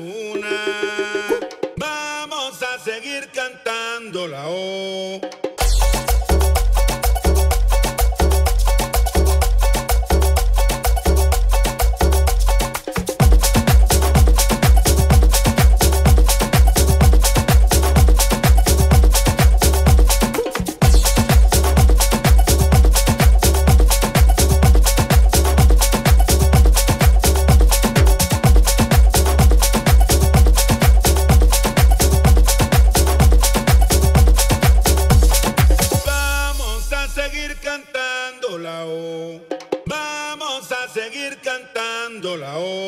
يعلمون la hora.